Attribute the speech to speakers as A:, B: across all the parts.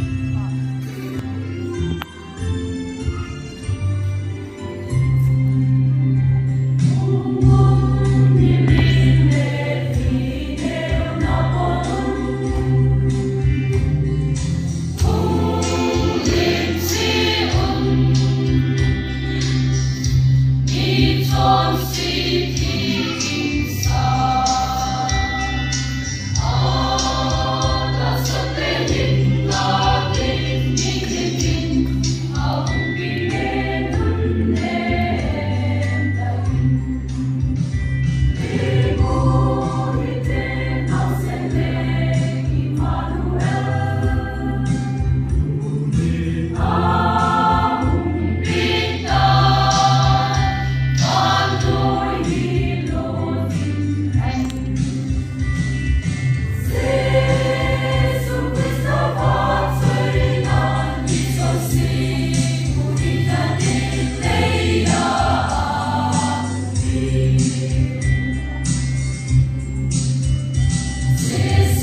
A: Thank you.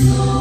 A: soul.